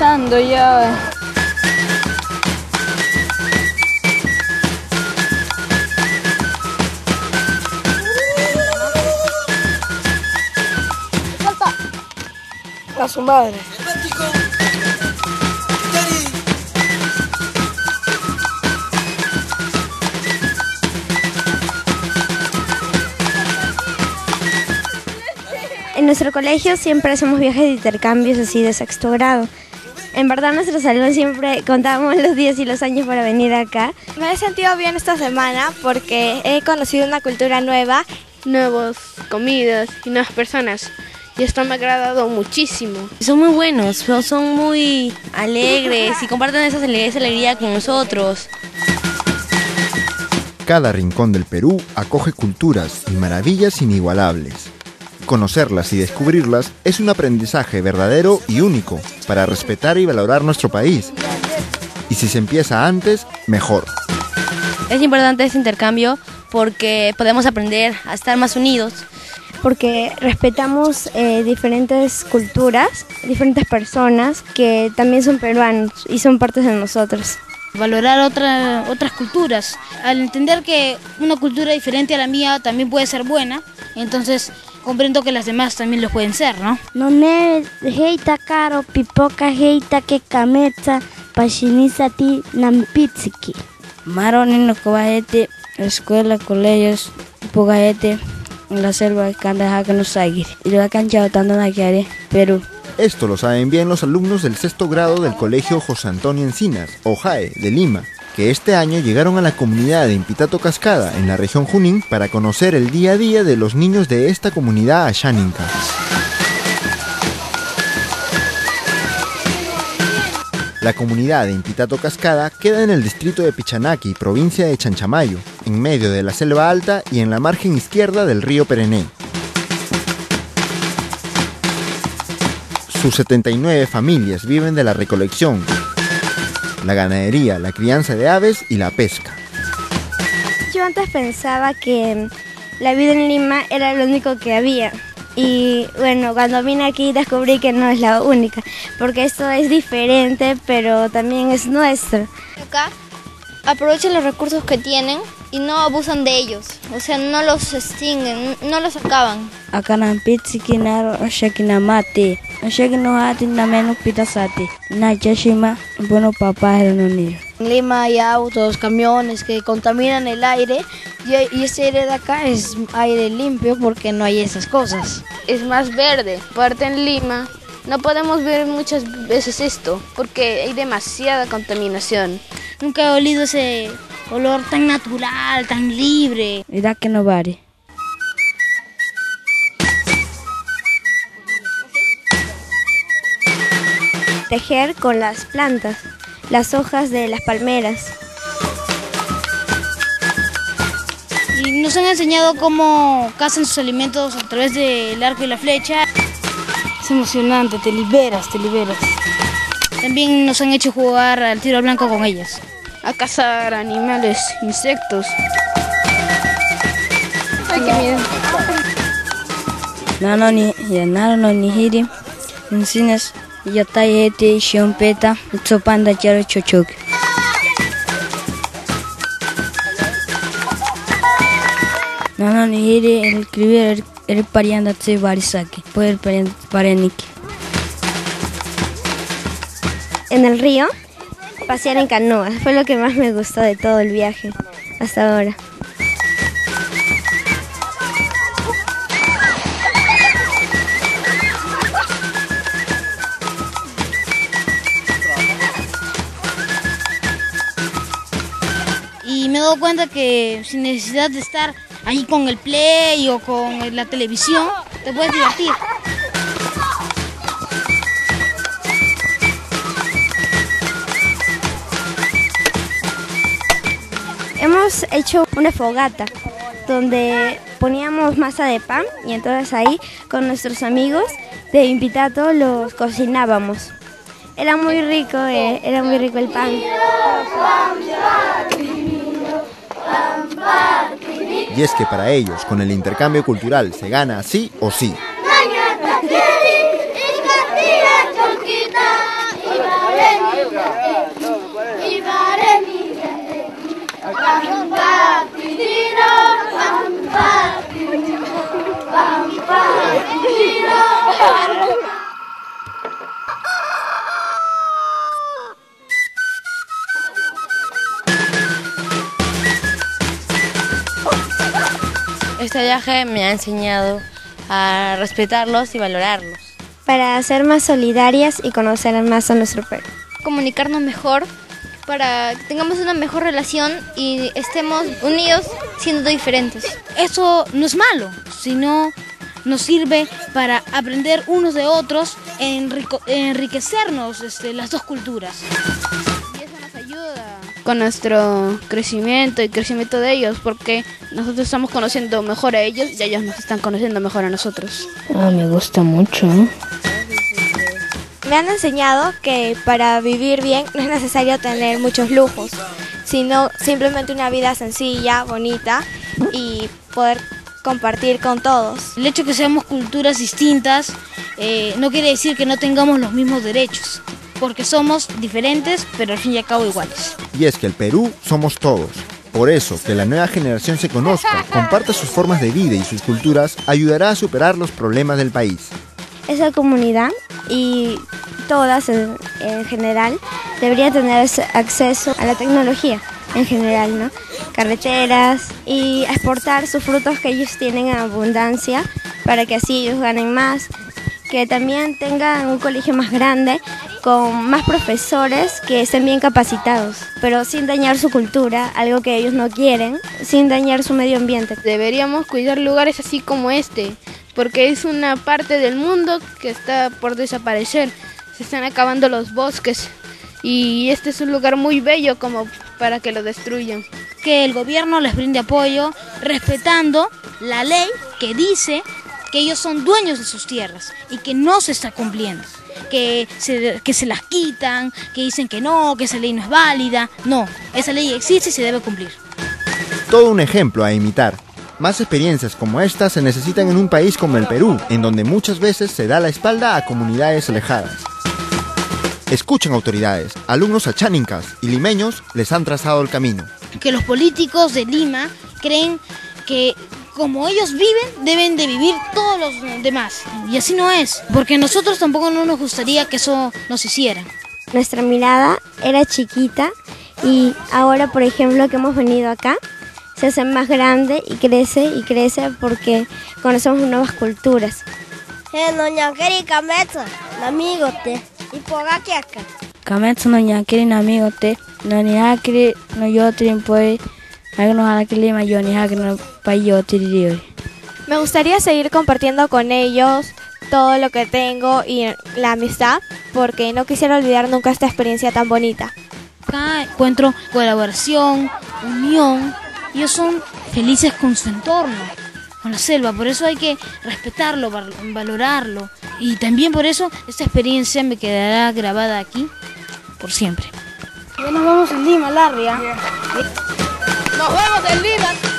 Cruzando ya. A su madre. En nuestro colegio siempre hacemos viajes de intercambios así de sexto grado. En verdad nuestro salón siempre contábamos los días y los años para venir acá. Me he sentido bien esta semana porque he conocido una cultura nueva. Nuevas comidas y nuevas personas. Y esto me ha agradado muchísimo. Son muy buenos, son muy alegres y comparten esa alegría con nosotros. Cada rincón del Perú acoge culturas y maravillas inigualables. Conocerlas y descubrirlas es un aprendizaje verdadero y único para respetar y valorar nuestro país. Y si se empieza antes, mejor. Es importante este intercambio porque podemos aprender a estar más unidos. Porque respetamos eh, diferentes culturas, diferentes personas que también son peruanos y son partes de nosotros. Valorar otra, otras culturas. Al entender que una cultura diferente a la mía también puede ser buena, entonces comprendo que las demás también lo pueden ser, ¿no? No ne heita caro pipoca heita que cameta pashiniza ti nampitsiki. Maro nino kobahete escuela colegios pogahete en la selva de Candaja no sagir. Y lo han tanto en Perú. Esto lo saben bien los alumnos del sexto grado del Colegio José Antonio Encinas, OJAE, de Lima, que este año llegaron a la comunidad de Impitato Cascada, en la región Junín, para conocer el día a día de los niños de esta comunidad asháninca. La comunidad de Impitato Cascada queda en el distrito de Pichanaki, provincia de Chanchamayo, en medio de la selva alta y en la margen izquierda del río Perené. Sus 79 familias viven de la recolección, la ganadería, la crianza de aves y la pesca. Yo antes pensaba que la vida en Lima era lo único que había. Y bueno, cuando vine aquí descubrí que no es la única, porque esto es diferente, pero también es nuestro. Acá aprovechan los recursos que tienen y no abusan de ellos, o sea, no los extinguen, no los acaban. Acá en Pitzikinaro, Shakinamate, Shakinahati, Nameno Pitasati, Nachashima, bueno papá, era un niño. En Lima hay autos, camiones que contaminan el aire y, ese aire de acá es aire limpio porque no hay esas cosas. Es más verde. Aparte en Lima no podemos ver muchas veces esto porque hay demasiada contaminación. Nunca he olido ese olor tan natural, tan libre. Mira que no vale. Tejer con las plantas las hojas de las palmeras. Y nos han enseñado cómo cazan sus alimentos a través del arco y la flecha. Es emocionante, te liberas, te liberas. También nos han hecho jugar al tiro blanco con ellas. A cazar animales, insectos. Ay, qué miedo. Nano ni, ya nano no ni hiri. Encinas Yatayete Shompeta Tsopanda Charo Chochok. Nana Nihiri el escribir el parianda tse barisaki, el parianiki. En el río, pasear en canoas fue lo que más me gustó de todo el viaje hasta ahora. me he dado cuenta que sin necesidad de estar ahí con el play o con la televisión, te puedes divertir. Hemos hecho una fogata donde poníamos masa de pan y entonces ahí con nuestros amigos de Invitato los cocinábamos. Era muy rico, eh, era muy rico el pan. Y es que para ellos, con el intercambio cultural, se gana sí o sí. Este viaje me ha enseñado a respetarlos y valorarlos. Para ser más solidarias y conocer más a nuestro Perú. Comunicarnos mejor para que tengamos una mejor relación y estemos unidos siendo diferentes. Eso no es malo, sino nos sirve para aprender unos de otros, enrico- enriquecernos este, las dos culturas. Con nuestro crecimiento y crecimiento de ellos, porque nosotros estamos conociendo mejor a ellos y ellos nos están conociendo mejor a nosotros. Ah, me gusta mucho. Me han enseñado que para vivir bien no es necesario tener muchos lujos, sino simplemente una vida sencilla, bonita y poder compartir con todos. El hecho de que seamos culturas distintas eh, no quiere decir que no tengamos los mismos derechos, porque somos diferentes, pero al fin y al cabo iguales. Y es que el Perú somos todos. Por eso, que la nueva generación se conozca, comparta sus formas de vida y sus culturas, ayudará a superar los problemas del país. Esa comunidad y todas en, en general debería tener acceso a la tecnología en general, ¿no? Carreteras y exportar sus frutos que ellos tienen en abundancia para que así ellos ganen más, que también tengan un colegio más grande con más profesores que estén bien capacitados, pero sin dañar su cultura, algo que ellos no quieren, sin dañar su medio ambiente. Deberíamos cuidar lugares así como este, porque es una parte del mundo que está por desaparecer. Se están acabando los bosques y este es un lugar muy bello como para que lo destruyan. Que el gobierno les brinde apoyo respetando la ley que dice que ellos son dueños de sus tierras y que no se está cumpliendo. Que se, que se las quitan, que dicen que no, que esa ley no es válida. No, esa ley existe y se debe cumplir. Todo un ejemplo a imitar. Más experiencias como esta se necesitan en un país como el Perú, en donde muchas veces se da la espalda a comunidades alejadas. Escuchen autoridades, alumnos achánicas y limeños les han trazado el camino. Que los políticos de Lima creen que como ellos viven, deben de vivir todos los demás. Y así no es, porque a nosotros tampoco no nos gustaría que eso nos hiciera. Nuestra mirada era chiquita y ahora, por ejemplo, que hemos venido acá, se hace más grande y crece y crece porque conocemos nuevas culturas. Kametsu no ñakiri na amigo te, no hakiri no no Me gustaría seguir compartiendo con ellos todo lo que tengo y la amistad porque no quisiera olvidar nunca esta experiencia tan bonita. Acá encuentro colaboración, unión. Ellos son felices con su entorno, con la selva. Por eso hay que respetarlo, val- valorarlo. Y también por eso esta experiencia me quedará grabada aquí por siempre. Ya nos vamos en Lima, Larry. ¿ah? Nos vemos en Lima.